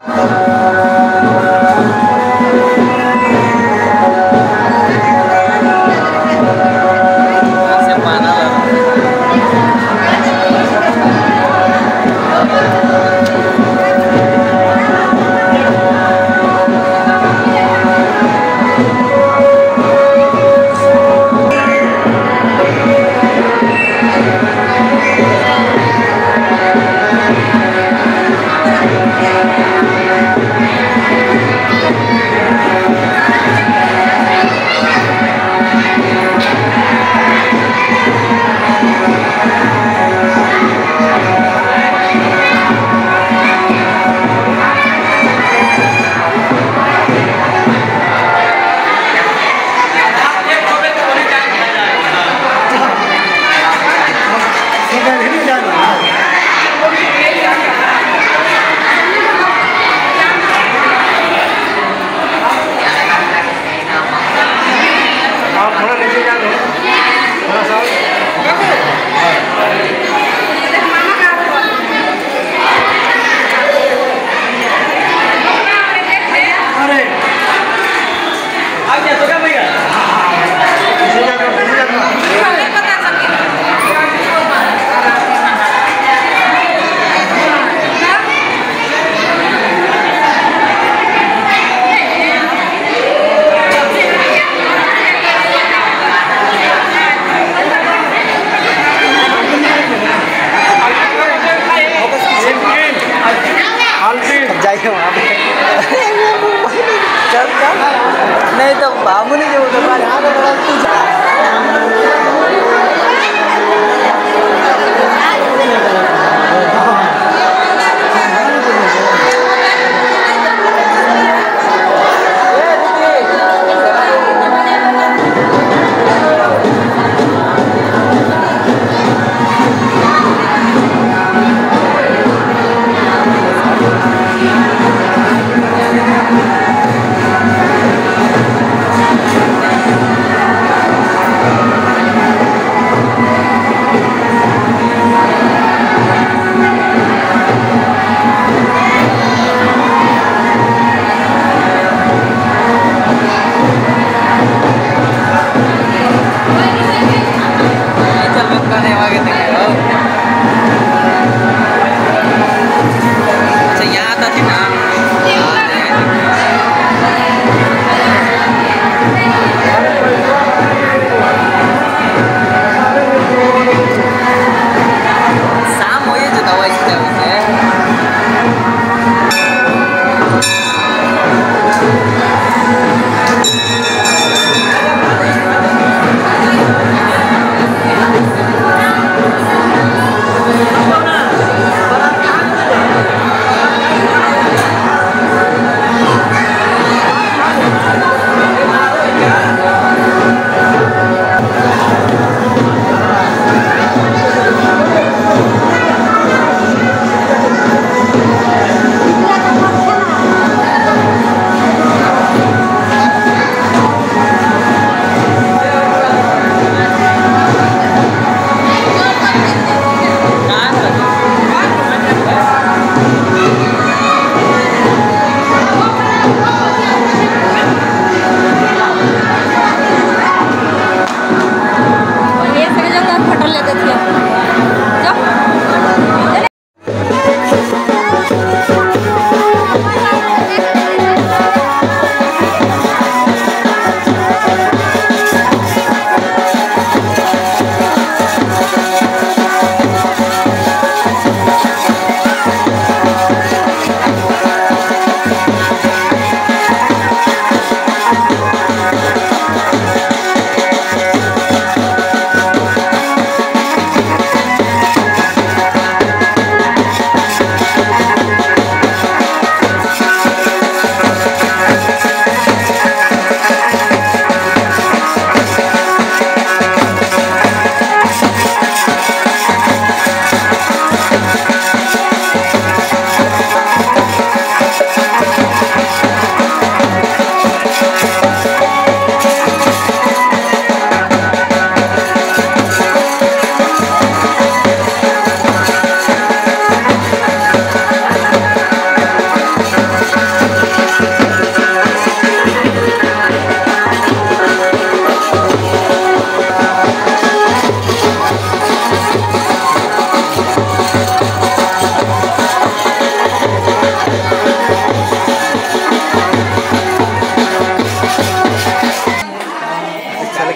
Thank. 내다고 마무리 정도 빨리 하다가 뜨자.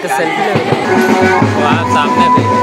सेल्फी ले सामने भी